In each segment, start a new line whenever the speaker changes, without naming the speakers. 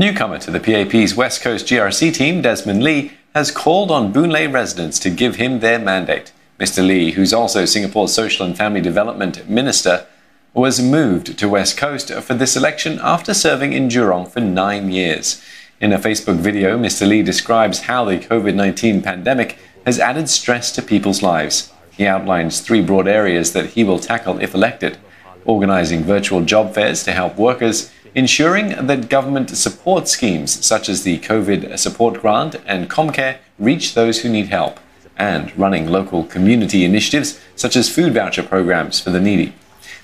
Newcomer to the PAP's West Coast GRC team, Desmond Lee, has called on Boon Lay residents to give him their mandate. Mr. Lee, who's also Singapore's Social and Family Development Minister, was moved to West Coast for this election after serving in Jurong for nine years. In a Facebook video, Mr. Lee describes how the COVID 19 pandemic has added stress to people's lives. He outlines three broad areas that he will tackle if elected organising virtual job fairs to help workers, ensuring that government support schemes such as the COVID support grant and Comcare reach those who need help, and running local community initiatives such as food voucher programs for the needy.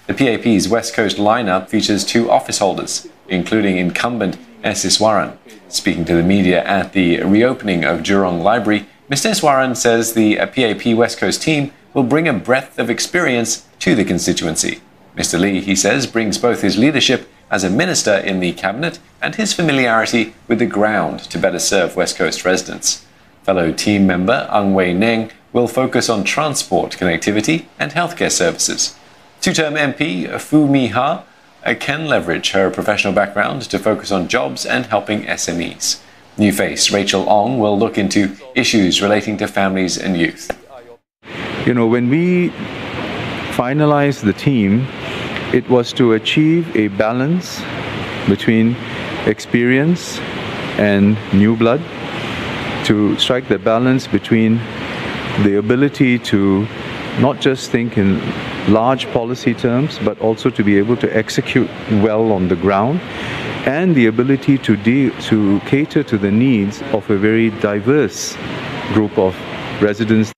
The PAP's West Coast lineup features two office holders, including incumbent S. Iswaran. Speaking to the media at the reopening of Jurong Library, Mr. Iswaran says the PAP West Coast team will bring a breadth of experience to the constituency. Mr. Lee, he says, brings both his leadership as a minister in the cabinet and his familiarity with the ground to better serve West Coast residents. Fellow team member Ang Wei Neng will focus on transport connectivity and healthcare services. Two term MP Foo Mee Har uh, can leverage her professional background to focus on jobs and helping SMEs. New face Rachel Ong will look into issues relating to families and youth.
You know, when we finalized the team, it was to achieve a balance between experience and new blood, to strike the balance between the ability to not just think in large policy terms, but also to be able to execute well on the ground, and the ability to deal, to cater to the needs of a very diverse group of residents.